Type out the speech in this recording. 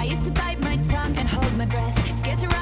I used to bite my tongue and hold my breath Scared to run.